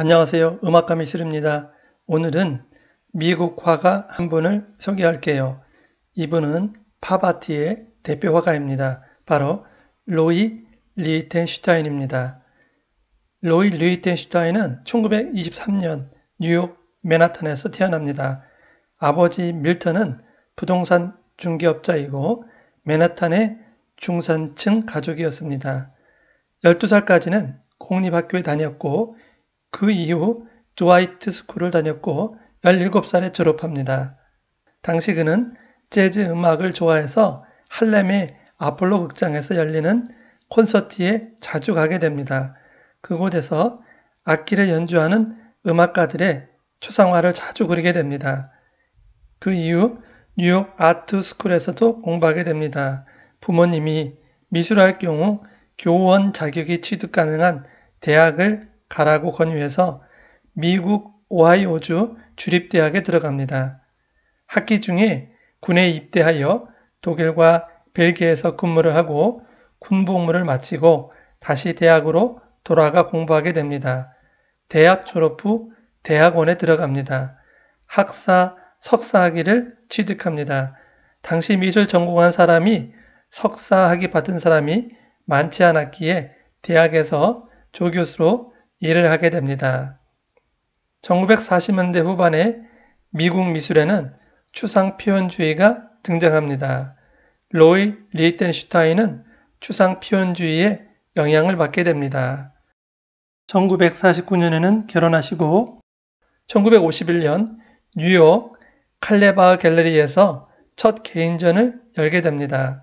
안녕하세요. 음악가 미술입니다. 오늘은 미국 화가 한 분을 소개할게요. 이분은 팝아티의 대표 화가입니다. 바로 로이 리텐슈타인입니다. 로이 리텐슈타인은 1923년 뉴욕 맨하탄에서 태어납니다. 아버지 밀턴은 부동산 중개업자이고 맨하탄의 중산층 가족이었습니다. 12살까지는 공립학교에 다녔고 그 이후 드와이트 스쿨을 다녔고 17살에 졸업합니다. 당시 그는 재즈 음악을 좋아해서 할렘의 아폴로 극장에서 열리는 콘서트에 자주 가게 됩니다. 그곳에서 악기를 연주하는 음악가들의 초상화를 자주 그리게 됩니다. 그 이후 뉴욕 아트 스쿨에서도 공부하게 됩니다. 부모님이 미술할 경우 교원 자격이 취득 가능한 대학을 가라고 권유해서 미국 오하이오주 주립대학에 들어갑니다. 학기 중에 군에 입대하여 독일과 벨기에에서 근무를 하고 군복무를 마치고 다시 대학으로 돌아가 공부하게 됩니다. 대학 졸업 후 대학원에 들어갑니다. 학사, 석사 학위를 취득합니다. 당시 미술 전공한 사람이 석사 학위 받은 사람이 많지 않았기에 대학에서 조교수로 일을 하게 됩니다. 1940년대 후반에 미국 미술에는 추상 표현주의가 등장합니다. 로이 리텐슈타인은 추상 표현주의에 영향을 받게 됩니다. 1949년에는 결혼하시고 1951년 뉴욕 칼레바흐 갤러리에서 첫 개인전을 열게 됩니다.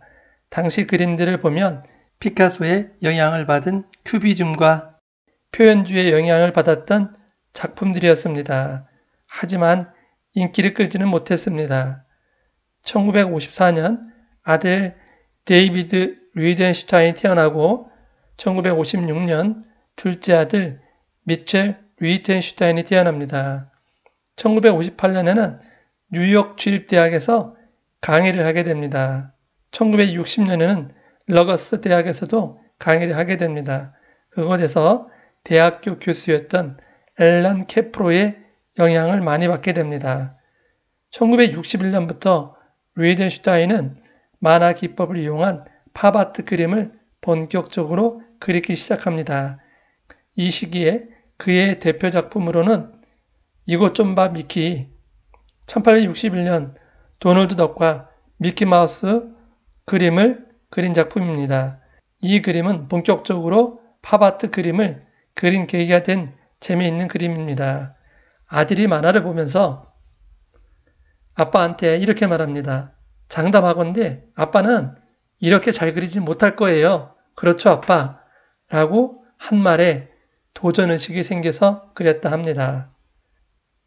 당시 그림들을 보면 피카소의 영향을 받은 큐비즘과 표현주의 영향을 받았던 작품들이었습니다. 하지만 인기를 끌지는 못했습니다. 1954년 아들 데이비드 리히텐슈타인이 태어나고 1956년 둘째 아들 미첼 리텐슈타인이 태어납니다. 1958년에는 뉴욕 주립대학에서 강의를 하게 됩니다. 1960년에는 러거스 대학에서도 강의를 하게 됩니다. 그곳에서 대학교 교수였던 앨런 케프로의 영향을 많이 받게 됩니다. 1961년부터 리덴슈타인은 만화 기법을 이용한 팝아트 그림을 본격적으로 그리기 시작합니다. 이 시기에 그의 대표 작품으로는 이것 좀 봐 미키 1861년 도널드 덕과 미키 마우스 그림을 그린 작품입니다. 이 그림은 본격적으로 팝아트 그림을 그린 계기가 된 재미있는 그림입니다. 아들이 만화를 보면서 아빠한테 이렇게 말합니다. 장담하건대 아빠는 이렇게 잘 그리지 못할 거예요. 그렇죠, 아빠? 라고 한 말에 도전의식이 생겨서 그렸다 합니다.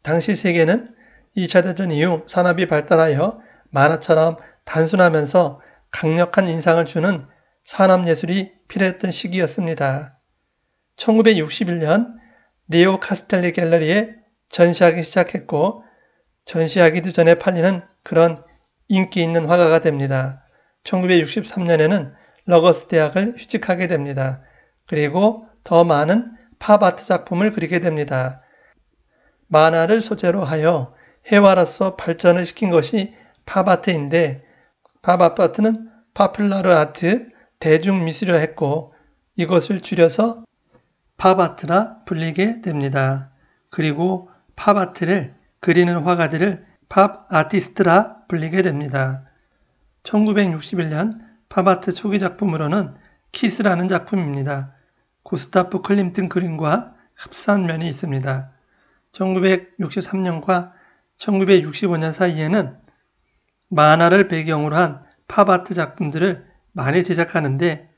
당시 세계는 2차 대전 이후 산업이 발달하여 만화처럼 단순하면서 강력한 인상을 주는 산업예술이 필요했던 시기였습니다. 1961년 레오 카스텔리 갤러리에 전시하기 시작했고 전시하기도 전에 팔리는 그런 인기 있는 화가가 됩니다. 1963년에는 럿거스 대학을 휴직하게 됩니다. 그리고 더 많은 팝아트 작품을 그리게 됩니다. 만화를 소재로 하여 회화로서 발전을 시킨 것이 팝아트인데 팝아트는 popular art, 대중미술이라 했고 이것을 줄여서 팝아트라 불리게 됩니다. 그리고 팝아트를 그리는 화가들을 pop artist라 불리게 됩니다. 1961년 팝아트 초기 작품으로는 키스라는 작품입니다. 구스타프 클림트 그림과 흡사한 면이 있습니다. 1963년과 1965년 사이에는 만화를 배경으로 한 팝아트 작품들을 많이 제작하는데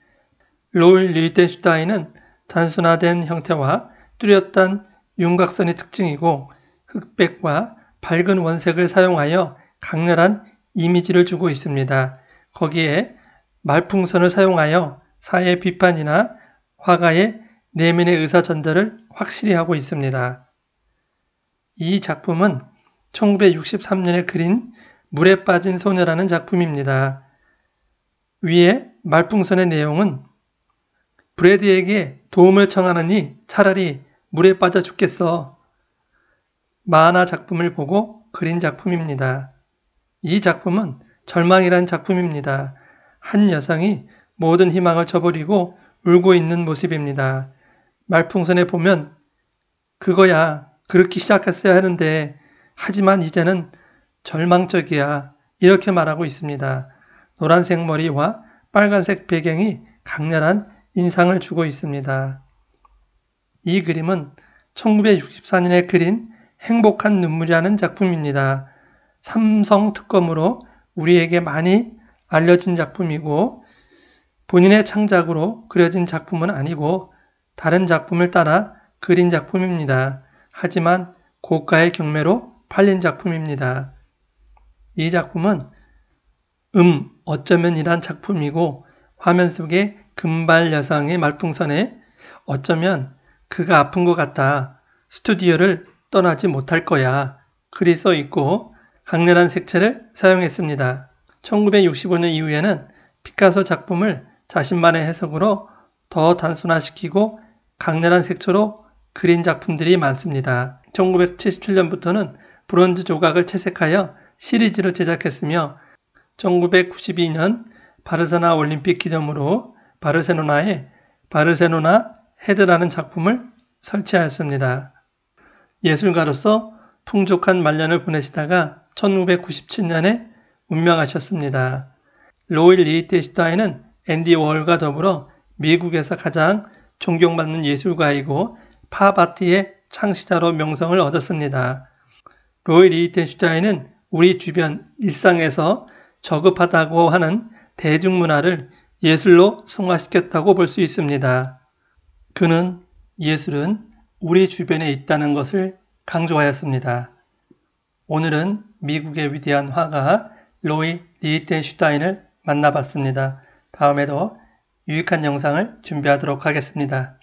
롤 리텐슈타인은 단순화된 형태와 뚜렷한 윤곽선이 특징이고 흑백과 밝은 원색을 사용하여 강렬한 이미지를 주고 있습니다. 거기에 말풍선을 사용하여 사회 비판이나 화가의 내면의 의사 전달을 확실히 하고 있습니다. 이 작품은 1963년에 그린 물에 빠진 소녀라는 작품입니다. 위에 말풍선의 내용은 브래드에게 도움을 청하느니 차라리 물에 빠져 죽겠어. 만화 작품을 보고 그린 작품입니다. 이 작품은 절망이란 작품입니다. 한 여성이 모든 희망을 저버리고 울고 있는 모습입니다. 말풍선에 보면 그거야 그렇게 시작했어야 하는데 하지만 이제는 절망적이야 이렇게 말하고 있습니다. 노란색 머리와 빨간색 배경이 강렬한 인상을 주고 있습니다. 이 그림은 1964년에 그린 행복한 눈물이라는 작품입니다. 삼성 특검으로 우리에게 많이 알려진 작품이고 본인의 창작으로 그려진 작품은 아니고 다른 작품을 따라 그린 작품입니다. 하지만 고가의 경매로 팔린 작품입니다. 이 작품은 음, 어쩌면이란 작품이고 화면 속에 금발 여성의 말풍선에 어쩌면 그가 아픈 것 같다. 스튜디오를 떠나지 못할 거야. 글이 써 있고 강렬한 색채를 사용했습니다. 1965년 이후에는 피카소 작품을 자신만의 해석으로 더 단순화시키고 강렬한 색채로 그린 작품들이 많습니다. 1977년부터는 브론즈 조각을 채색하여 시리즈로 제작했으며 1992년 바르세나 올림픽 기념으로 바르세로나에 바르세로나 헤드라는 작품을 설치하였습니다. 예술가로서 풍족한 말년을 보내시다가 1997년에 운명하셨습니다. 로일 리히테슈타인은 앤디 월과 더불어 미국에서 가장 존경받는 예술가이고 팝아트의 창시자로 명성을 얻었습니다. 로일 리히텐슈타인은 우리 주변 일상에서 저급하다고 하는 대중문화를 예술로 성화시켰다고 볼 수 있습니다. 그는 예술은 우리 주변에 있다는 것을 강조하였습니다. 오늘은 미국의 위대한 화가 로이 리히텐슈타인을 만나봤습니다. 다음에도 유익한 영상을 준비하도록 하겠습니다.